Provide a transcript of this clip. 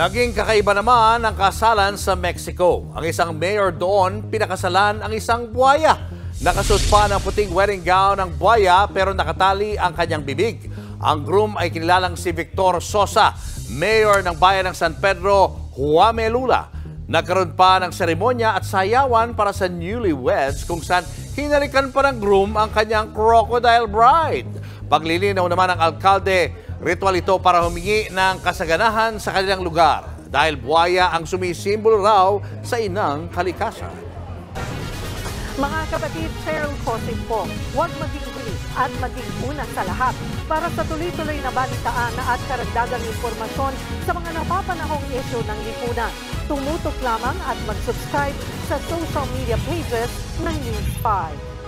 Naging kakaiba naman ang kasalan sa Mexico. Ang isang mayor doon, pinakasalan ang isang buhaya. Nakasuot pa ng puting wedding gown ng buhaya pero nakatali ang kanyang bibig. Ang groom ay kinilalang si Victor Sosa, mayor ng bayan ng San Pedro, Huamelula. Nagkaroon pa ng seremonya at sayawan para sa newlyweds kung saan hinalikan pa ng groom ang kanyang crocodile bride. Paglilinaw naman ng alkalde, ritual ito para humingi ng kasaganahan sa kanilang lugar dahil buhaya ang sumisimbolo raw sa inang kalikasan. Mga kapatid, Cheryl Cosin po, huwag maging huli at maging una sa lahat para sa tuloy-tuloy na balitaan at karagdagang impormasyon sa mga napapanahong isyo ng lipunan. Tumutok lamang at mag-subscribe sa social media pages ng News 5.